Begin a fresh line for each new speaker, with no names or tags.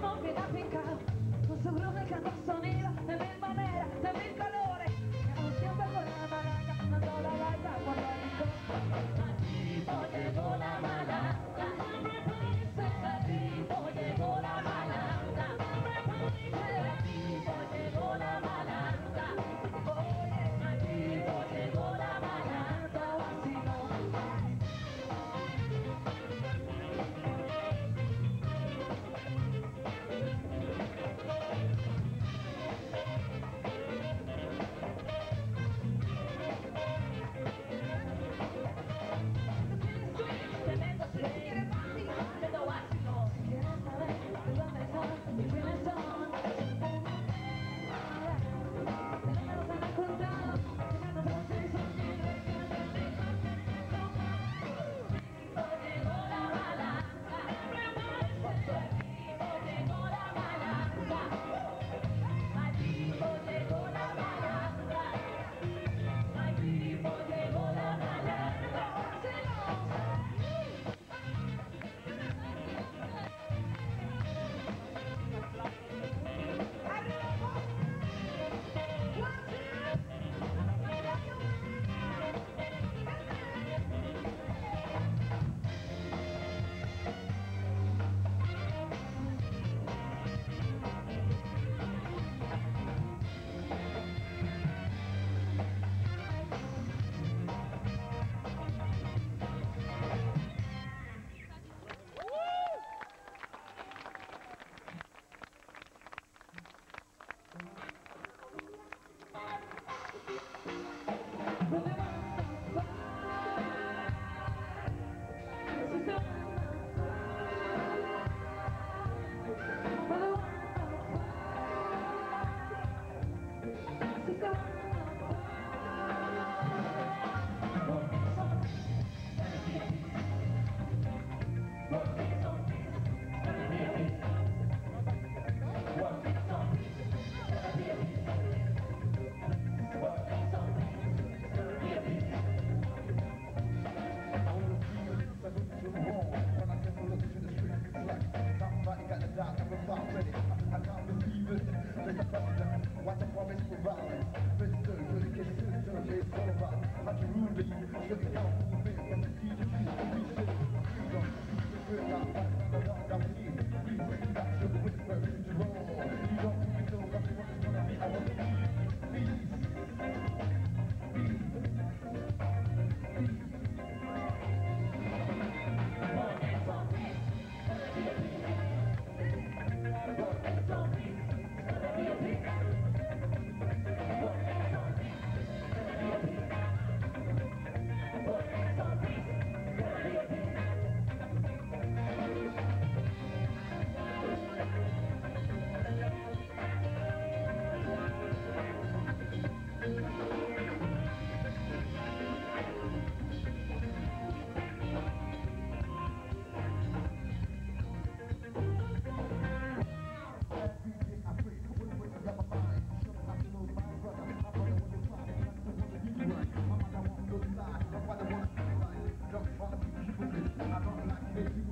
no me da con su bruja cantó sonido de mil.
What the promise provides. Mr. About. Rule the. Thank you.